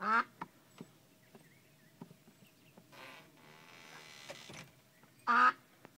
あ。あ。